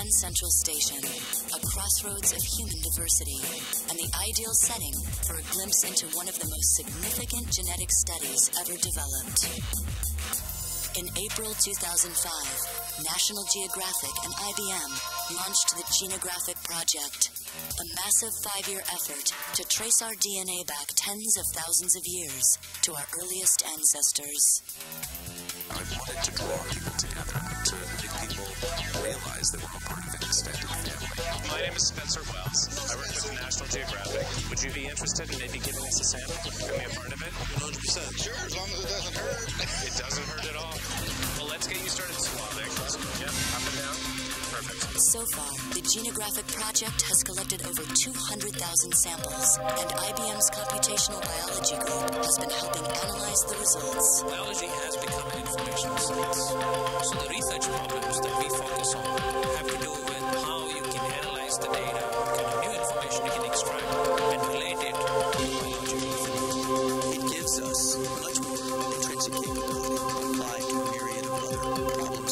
Grand Central Station, a crossroads of human diversity, and the ideal setting for a glimpse into one of the most significant genetic studies ever developed. In April 2005, National Geographic and IBM launched the Genographic Project, a massive five year effort to trace our DNA back tens of thousands of years to our earliest ancestors. I wanted to draw people together is Spencer Wells. I work with National Geographic. Would you be interested in maybe giving us a sample? Can be a part of it? 100%. Sure, as long as it doesn't hurt. It doesn't hurt at all. Well, let's get you started swabbing. Yep, up and down. Perfect. So far, the Genographic Project has collected over 200,000 samples, and IBM's computational biology group has been helping analyze the results. Biology has become an information science. So the research problems that we focus on have to do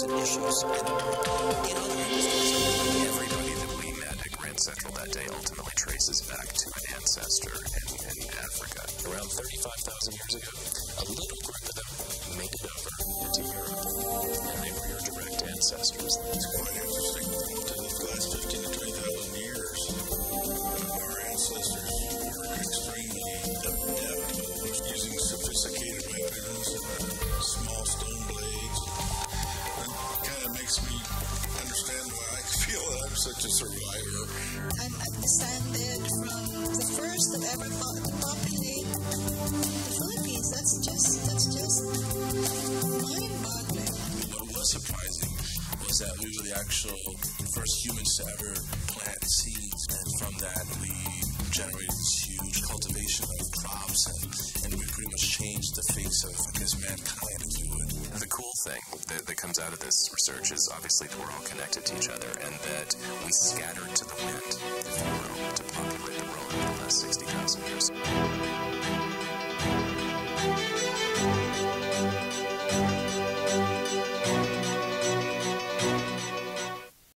and issues in, in other industries. Everybody that we met at Grand Central that day ultimately traces back to an ancestor in, in Africa. Around 35,000 years ago, a little understand why I feel that I'm such a survivor. I'm, I'm descended from the first that ever thought to populate the Philippines. That's just that's just mind-boggling. What was surprising was that we were the actual first humans to ever plant seeds, and from that we generated this huge cultivation of crops, and, and we pretty much changed the face of, I guess, mankind, if you would. The cool thing that, that comes out of this research is obviously that we're all connected to each other and that we scattered